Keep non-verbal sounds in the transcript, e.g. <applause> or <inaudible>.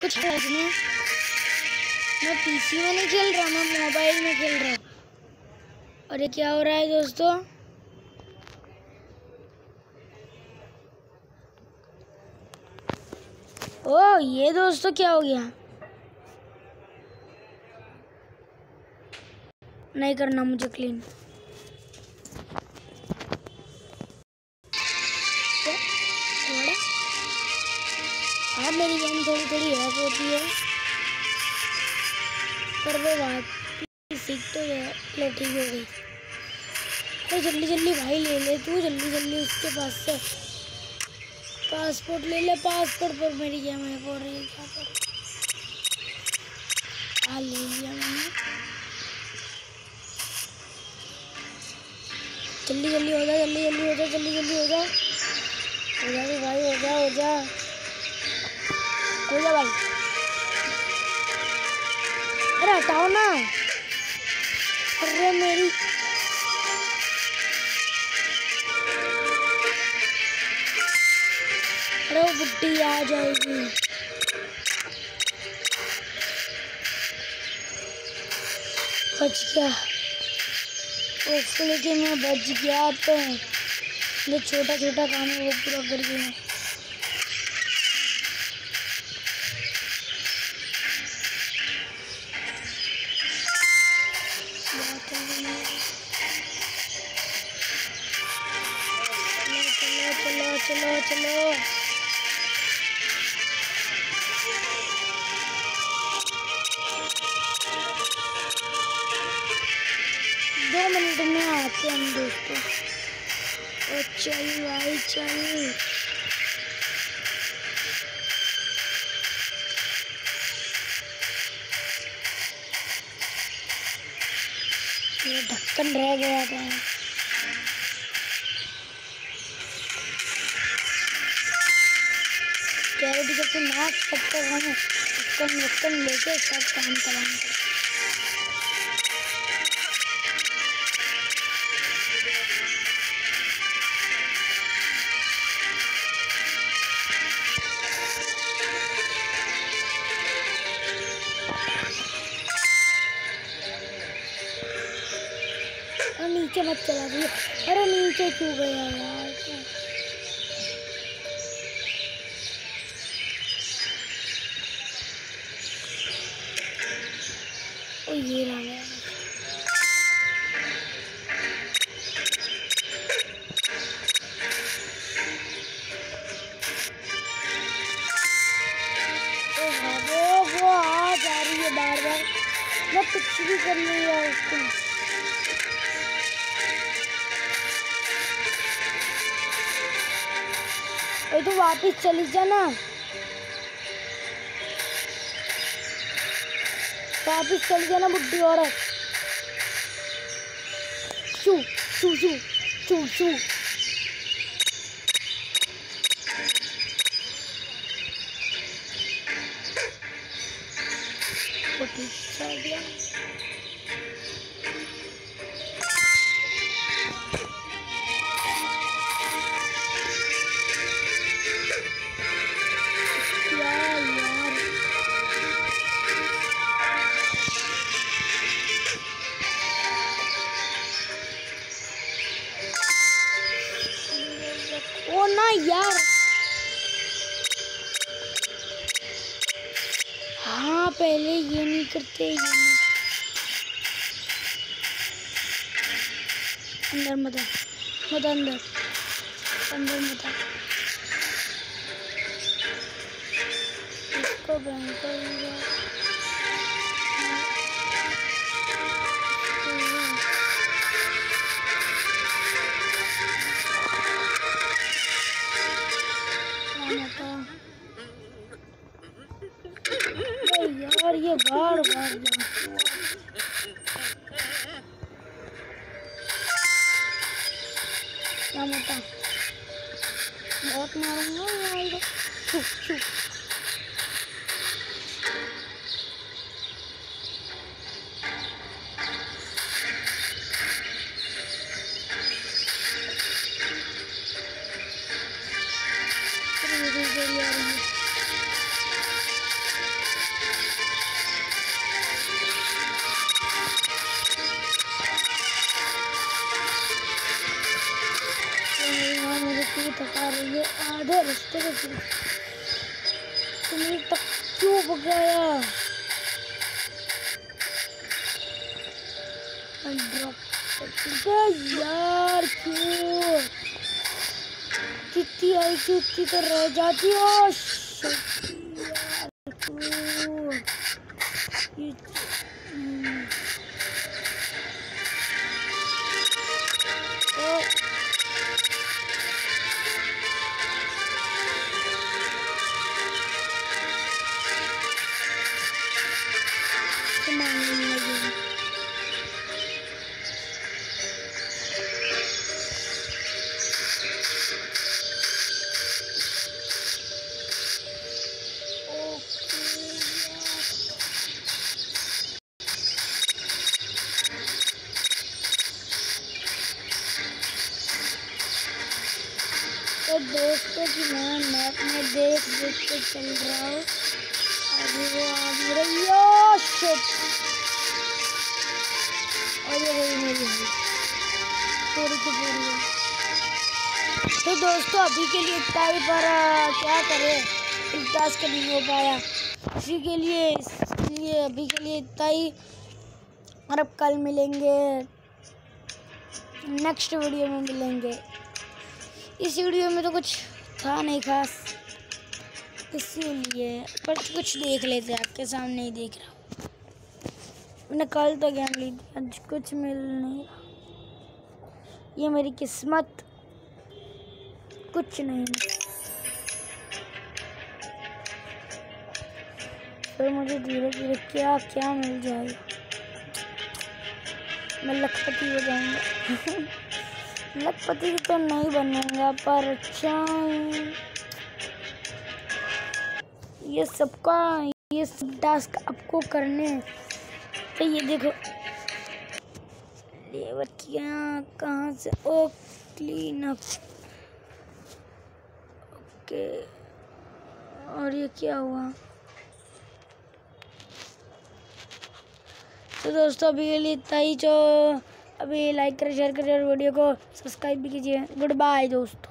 कुछ है। इसमें मैं पीसी में नहीं खेल रहा, मैं मोबाइल में खेल रहा हूँ। और ये क्या हो रहा है दोस्तों? ओ, ये दोस्तों क्या हो गया? नहीं करना मुझे क्लीन हाँ मेरी गेम थोड़ी थोड़ी हैक होती है। पर वो बात सीख तो है ले ठीक हो गई। अरे जल्दी जल्दी भाई ले ले तू, जल्दी जल्दी उसके पास से। पासपोर्ट ले ले, पासपोर्ट पर मेरी गेम हो रही है, क्या करूँ ले लिया मैंने। जल्दी जल्दी हो जा, जल्दी जल्दी हो जा, जल्दी जल्दी हो जा। हो जा भाई, हो जा हो जा। हो जा भाई। अरे हटाओ ना। अरे मेरी। अरे वो बुड्ढी आ जाएगी। बच गया। होपफुली कि मैं बच गया तो जो छोटा छोटा काम है, वो पूरा कर दिया। चलो चलो। दो मिनट में आते हम दोस्तों। ओ, चल भाई, चल। ढक्कन रह गया था। नाक तब तक हम ढक्कन वक्कन लेके सब काम कराएँगे नीचे मत चला दिया अरे नीचे क्यों गया यार? ये रहा हाँ, है बार बार मैं कुछ भी कर रहा उसको ओए तू वापिस चली जा वापिस चल गया ना बुढ़ी औरत। चू चू चू चू चू। यार। हाँ पहले ये नहीं करते, ये नहीं। अंदर मत मत अंदर। अंदर मत इसको बंद क्या मता बहुत मारूँगा यार छुप थका रही है आधे रास्ते पे तुमने तक क्यों भगाया? यार, क्यों? कितनी आई थी उतनी तो रह जाती हो। तो दोस्तों की मैं मैप में देख देख के चल रहा हूँ तो दोस्तों, अभी के लिए इतना ही पर क्या करें? इस टास्क नहीं हो पाया। इसी के लिए इसलिए अभी के लिए इतना ही। और अब कल मिलेंगे। नेक्स्ट वीडियो में मिलेंगे। इस वीडियो में तो कुछ था नहीं खास। इसीलिए, पर कुछ देख लेते आपके सामने ही देख रहा हूँ। मैंने कल तो गेम ली थी आज कुछ मिल नहीं ये मेरी किस्मत। कुछ नहीं। फिर मुझे धीरे धीरे क्या क्या मिल जाएगा मैं लखपति हो जाऊँगा। <laughs> लखपति तो नहीं बनेगा, पर अच्छा ये सबका ये सब टास्क आपको करने तो ये देखो। लेबर क्या कहाँ से ओ क्लीन अप ओके और ये क्या हुआ? तो दोस्तों, अभी के लिए इतना ही जो अभी लाइक करें शेयर करें और वीडियो को सब्सक्राइब भी कीजिए। गुड बाय दोस्तों।